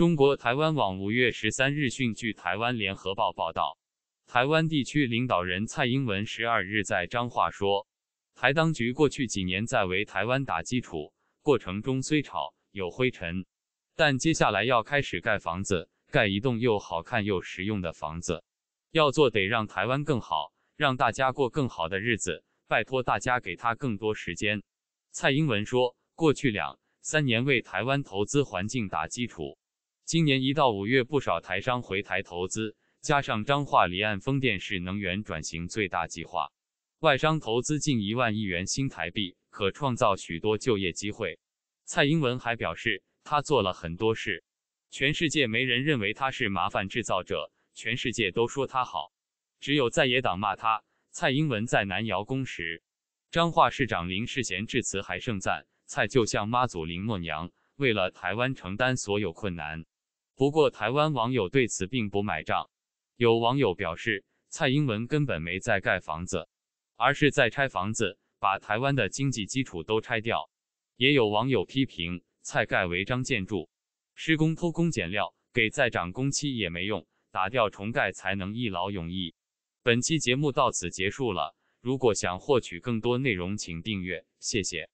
中国台湾网五月十三日讯，据台湾联合报报道，台湾地区领导人蔡英文十二日在彰化说，台当局过去几年在为台湾打基础，过程中虽吵有灰尘，但接下来要开始盖房子，盖一栋又好看又实用的房子，要做得让台湾更好，让大家过更好的日子，拜托大家给他更多时间。蔡英文说，过去两三年为台湾投资环境打基础。今年一到五月，不少台商回台投资，加上彰化离岸风电是能源转型最大计划，外商投资近一万亿元新台币，可创造许多就业机会。蔡英文还表示，他做了很多事，全世界没人认为他是麻烦制造者，全世界都说他好，只有在野党骂他。蔡英文在南窑宫时，彰化市长林世贤致辞还盛赞蔡就像妈祖林默娘，为了台湾承担所有困难。不过，台湾网友对此并不买账。有网友表示，蔡英文根本没在盖房子，而是在拆房子，把台湾的经济基础都拆掉。也有网友批评，蔡盖违章建筑，施工偷工减料，给再涨工期也没用，打掉重盖才能一劳永逸。本期节目到此结束了。如果想获取更多内容，请订阅，谢谢。